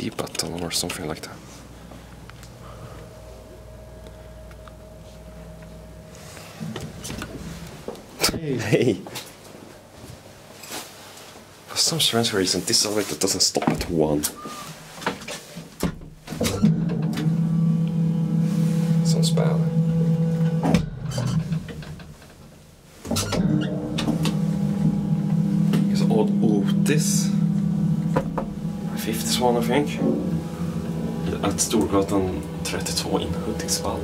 D button or something like that. Hey. Hey! For some strange reason, this elevator doesn't stop at one. Sounds bad. It's old Otis. Fifth Swan, I think. Att Storgatan 32 in Hudiksvall.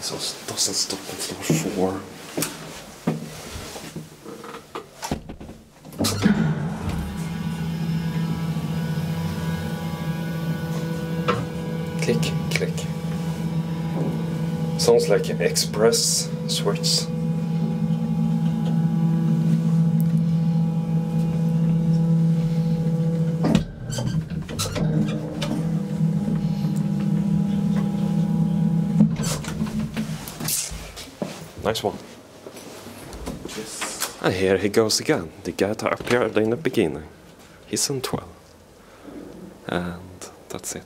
It also doesn't stop on floor four. Click, click. Sounds like an express switch. Nice one. And here he goes again. The guy that appeared in the beginning. He's on 12. And that's it.